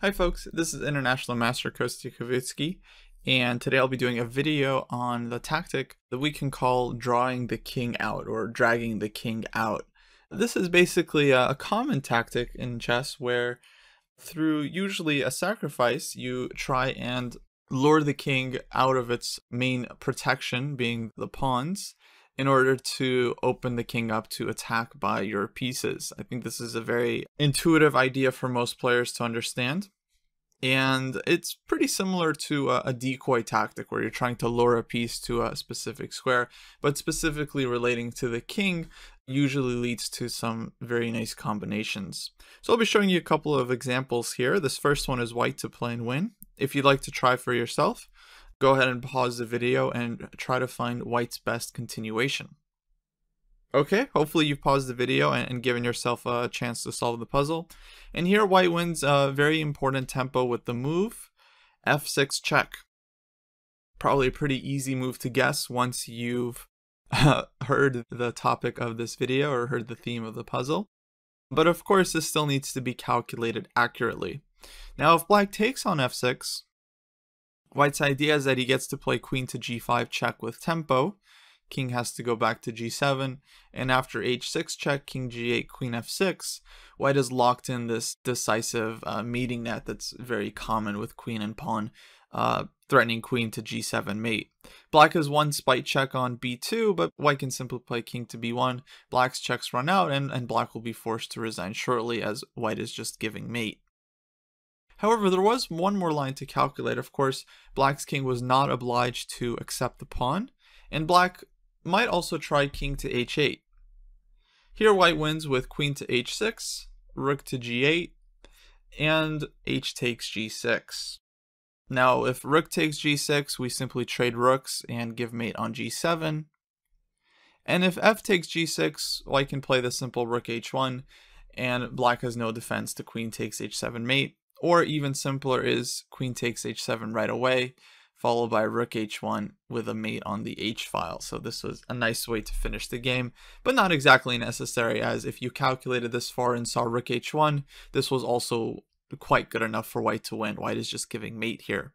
Hi folks, this is International Master Kostya and today I'll be doing a video on the tactic that we can call drawing the king out or dragging the king out. This is basically a, common tactic in chess where through usually a sacrifice you try and lure the king out of its main protection being the pawns in order to open the king up to attack by your pieces. I think this is a very intuitive idea for most players to understand. And it's pretty similar to a, a, decoy tactic where you're trying to lure a piece to a specific square, but specifically relating to the king usually leads to some very nice combinations. So I'll be showing you a couple of examples here. This first one is white to play and win. If you'd like to try for yourself, go ahead and pause the video and try to find white's best continuation. Okay, hopefully you've paused the video and, and, given yourself a chance to solve the puzzle. And here white wins a very important tempo with the move, f6 check. Probably a pretty easy move to guess once you've uh, heard the topic of this video or heard the theme of the puzzle. But of course this still needs to be calculated accurately. Now if black takes on f6, white's idea is that he gets to play queen to g5 check with tempo, king has to go back to g7, and after h6 check, king g8, queen f6, white is locked in this decisive uh, mating net that's very common with queen and pawn, uh, threatening queen to g7 mate. Black has one spite check on b2, but white can simply play king to b1, black's checks run out, and, and black will be forced to resign shortly as white is just giving mate. However, there was one more line to calculate. Of course, black's king was not obliged to accept the pawn, and black might also try king to h8. Here white wins with queen to h6, rook to g8, and h takes g6. Now, if rook takes g6, we simply trade rooks and give mate on g7. And if f takes g6, white can play the simple rook h1, and black has no defense to queen takes h7 mate. Or even simpler is queen takes h7 right away, followed by rook h1 with a mate on the h file. So this was a nice way to finish the game, but not exactly necessary as if you calculated this far and saw rook h1, this was also quite good enough for white to win. White is just giving mate here.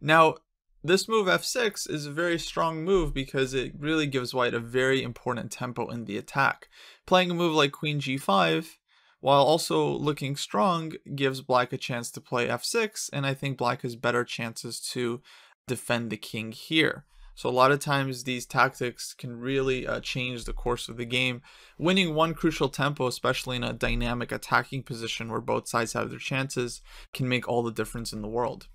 Now, this move f6 is a very strong move because it really gives white a very important tempo in the attack. Playing a move like queen g5 while also looking strong gives black a chance to play f6 and I think black has better chances to defend the king here. So a lot of times these tactics can really uh, change the course of the game. Winning one crucial tempo, especially in a dynamic attacking position where both sides have their chances, can make all the difference in the world.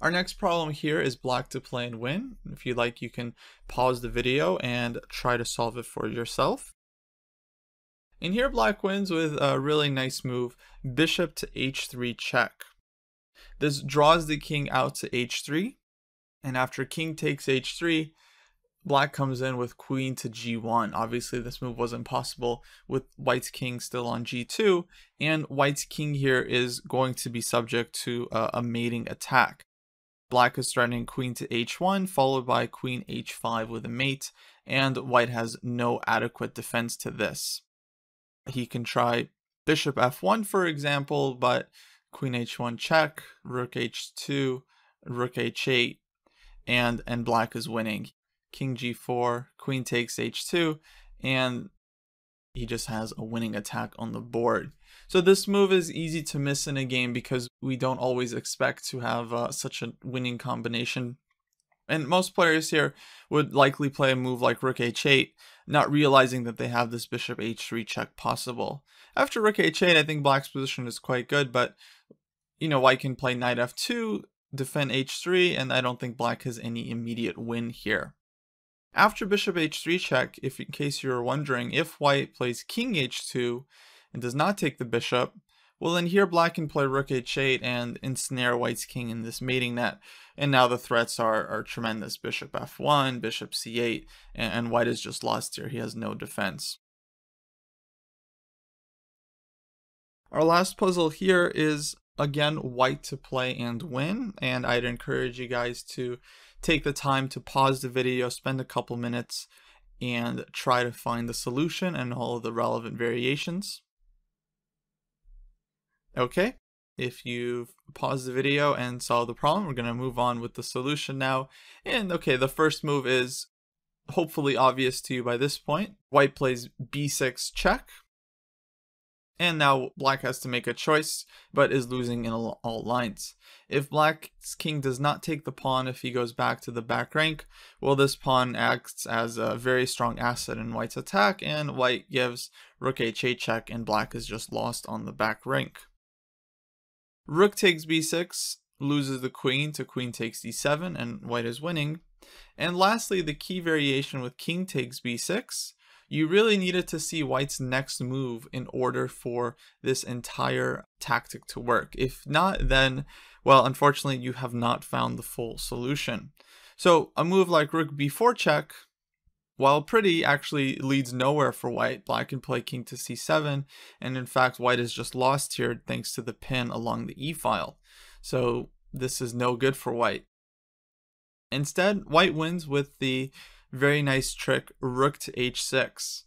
Our next problem here is black to play and win. If you like, you can pause the video and try to solve it for yourself. And here black wins with a really nice move, bishop to h3 check. This draws the king out to h3, and after king takes h3, black comes in with queen to g1. Obviously, this move wasn't possible with white's king still on g2, and white's king here is going to be subject to a, a mating attack. Black is threatening queen to h1, followed by queen h5 with a mate, and white has no adequate defense to this. He can try bishop f1, for example, but queen h1 check, rook h2, rook h8, and, and black is winning. King g4, queen takes h2, and he just has a winning attack on the board. So this move is easy to miss in a game because we don't always expect to have uh, such a winning combination and most players here would likely play a move like rook h8, not realizing that they have this bishop h3 check possible. After rook h8, I think black's position is quite good, but you know, white can play knight f2, defend h3, and I don't think black has any immediate win here. After bishop h3 check, if in case you're wondering, if white plays king h2 and does not take the bishop, well, then here black can play rook h8 and ensnare white's king in this mating net. And now the threats are, are tremendous. Bishop f1, bishop c8, and, and white is just lost here. He has no defense. Our last puzzle here is, again, white to play and win. And I'd encourage you guys to take the time to pause the video, spend a couple minutes, and try to find the solution and all of the relevant variations. Okay, if you've paused the video and solved the problem, we're going to move on with the solution now. And okay, the first move is hopefully obvious to you by this point. White plays b6 check. And now black has to make a choice, but is losing in all lines. If black's king does not take the pawn if he goes back to the back rank, well this pawn acts as a very strong asset in white's attack, and white gives rook h8 check, and black is just lost on the back rank. Rook takes b6, loses the queen to queen takes d7, and white is winning. And lastly, the key variation with king takes b6, you really needed to see white's next move in order for this entire tactic to work. If not, then, well, unfortunately, you have not found the full solution. So a move like rook b4 check, while pretty, actually leads nowhere for white. Black can play king to c7, and in fact, white is just lost here thanks to the pin along the e-file. So this is no good for white. Instead, white wins with the very nice trick rook to h6.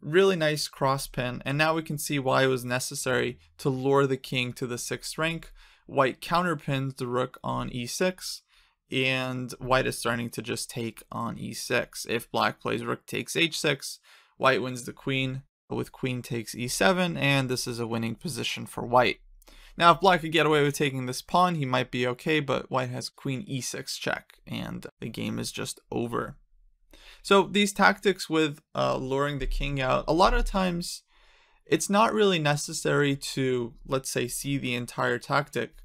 Really nice cross pin, and now we can see why it was necessary to lure the king to the 6th rank. White counterpins the rook on e6, and white is starting to just take on e6. If black plays rook takes h6, white wins the queen with queen takes e7, and this is a winning position for white. Now, if black could get away with taking this pawn, he might be okay, but white has queen e6 check, and the game is just over. So these tactics with uh, luring the king out, a lot of times it's not really necessary to, let's say, see the entire tactic.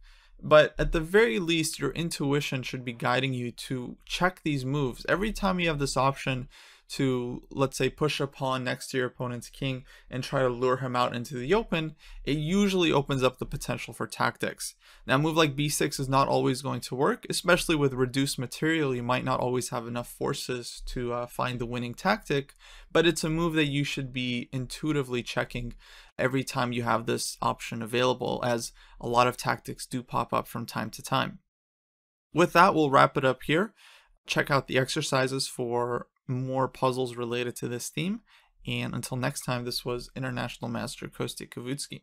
But at the very least, your intuition should be guiding you to check these moves. Every time you have this option to, let's say, push a pawn next to your opponent's king and try to lure him out into the open, it usually opens up the potential for tactics. Now, a move like b6 is not always going to work, especially with reduced material. You might not always have enough forces to uh, find the winning tactic, but it's a move that you should be intuitively checking every time you have this option available, as a lot of tactics do pop up from time to time. With that, we'll wrap it up here. Check out the exercises for more puzzles related to this theme. And until next time, this was International Master Kostya Kavutskiy.